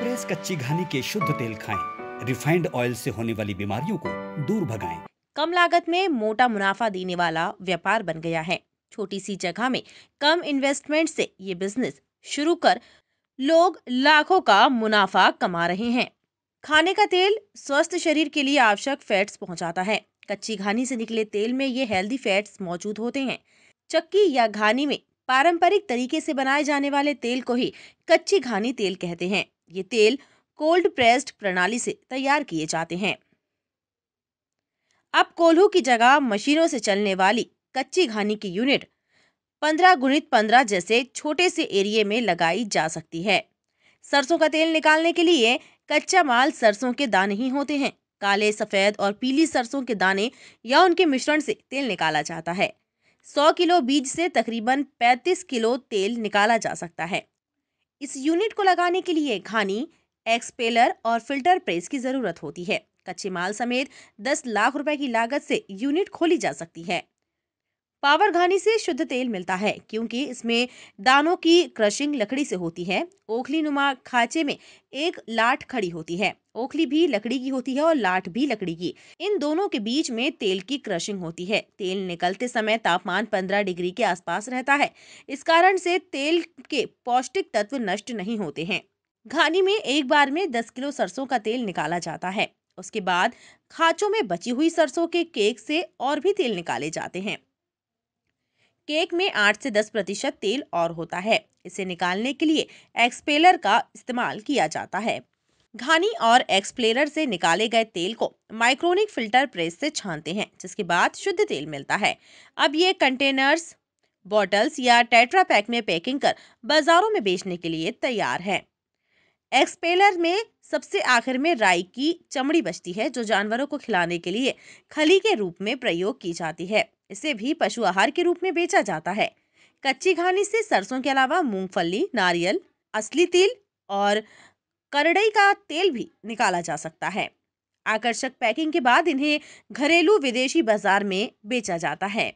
Press कच्ची घानी के शुद्ध तेल खाएँ। रिफाइंड ऑयल से होने वाली बीमारियों को दूर भगाएँ। कम लागत में मोटा मुनाफा देने वाला व्यापार बन गया है। छोटी सी जगह में कम इन्वेस्टमेंट से ये बिज़नेस शुरू कर लोग लाखों का मुनाफा कमा रहे हैं। खाने का तेल स्वस्थ शरीर के लिए आवश्यक फैट्स पहुंचाता है। कच्ची घानी से निकले तेल में ये हेल्दी फैट्स मौजूद होते हैं। चक्की या घानी में पारंपरिक तरीके से बनाए जाने वाले तेल को ही कच्ची घानी तेल कहते हैं। ये तेल कोल्ड प्रेस्ड प्रणाली से तैयार किए जाते हैं। अब कोल्हू की जगह मशीनों से चलने वाली कच्ची घानी की यूनिट पंद्रह गुणित पंद्रह जैसे छोटे से एरिए में लगाई जा सकती है। सरसों का तेल निकालने के लिए कच्चा माल सरसों के दाने ही होते हैं। काले, सफ़ेद और पीली सरसों के दाने या उनके मिश्रण से तेल निकाला जाता है। 100 किलो बीज से तकरीबन 35 किलो तेल निकाला जा सकता है। इस यूनिट को लगाने के लिए घानी एक्सपेलर और फ़िल्टर प्रेस की ज़रूरत होती है। कच्चे माल समेत 10 लाख रुपए की लागत से यूनिट खोली जा सकती है। पावर घानी से शुद्ध तेल मिलता है, क्योंकि इसमें दानों की क्रशिंग लकड़ी से होती है। ओखली नुमा खांचे में एक लाठ खड़ी होती है। ओखली भी लकड़ी की होती है और लाठ भी लकड़ी की। इन दोनों के बीच में तेल की क्रशिंग होती है। तेल निकलते समय तापमान 15 डिग्री के आसपास रहता है। इस कारण से तेल के पौष्टिक तत्व नष्ट नहीं होते हैं। घानी में एक बार में 10 किलो सरसों का तेल निकाला जाता है। उसके बाद खाचों में बची हुई सरसों के केक से और भी तेल निकाले जाते हैं। केक में आठ से 10 प्रतिशत तेल और होता है। इसे निकालने के लिए एक्सपेलर का इस्तेमाल किया जाता है। घानी और एक्सप्लेयर से निकाले गए तेल को माइक्रोनिक फ़िल्टर प्रेस से छानते हैं, जिसके बाद शुद्ध तेल मिलता है। अब ये कंटेनर्स, बॉटल्स या टेट्रा पैक में पैकिंग कर बाजारों में बेचने के लिए तैयार है। एक्सपेलर में सबसे आखिर में राई की चमड़ी बचती है, जो जानवरों को खिलाने के लिए खली के रूप में प्रयोग की जाती है। इसे भी पशु आहार के रूप में बेचा जाता है। कच्ची घानी से सरसों के अलावा मूंगफली, नारियल, असली तिल और करड़ई का तेल भी निकाला जा सकता है। आकर्षक पैकिंग के बाद इन्हें घरेलू विदेशी बाज़ार में बेचा जाता है।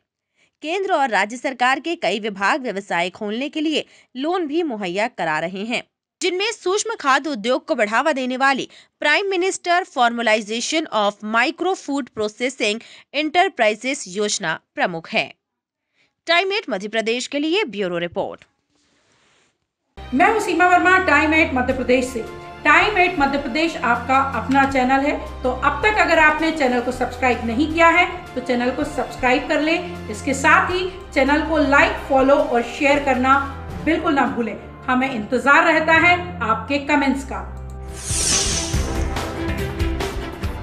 केंद्र और राज्य सरकार के कई विभाग व्यवसाय खोलने के लिए लोन भी मुहैया करा रहे हैं। जिनमें सूक्ष्म खाद्य उद्योग को बढ़ावा देने वाली prime minister formalisation of micro food processing enterprises योजना प्रमुख है। टाइम एट मध्य प्रदेश के लिए ब्यूरो रिपोर्ट। मैं सीमा वर्मा टाइम एट मध्य प्रदेश से। टाइम एट मध्य प्रदेश आपका अपना चैनल है तो अब तक अगर आपने चैनल को सब्सक्राइब नहीं किया है तो चैनल को सब्सक्राइब कर ले। इसके साथ ही चैनल को लाइक फॉलो और शेयर करना बिल्कुल ना भूलें। हमें इंतज़ार रहता है आपके कमेंट्स का।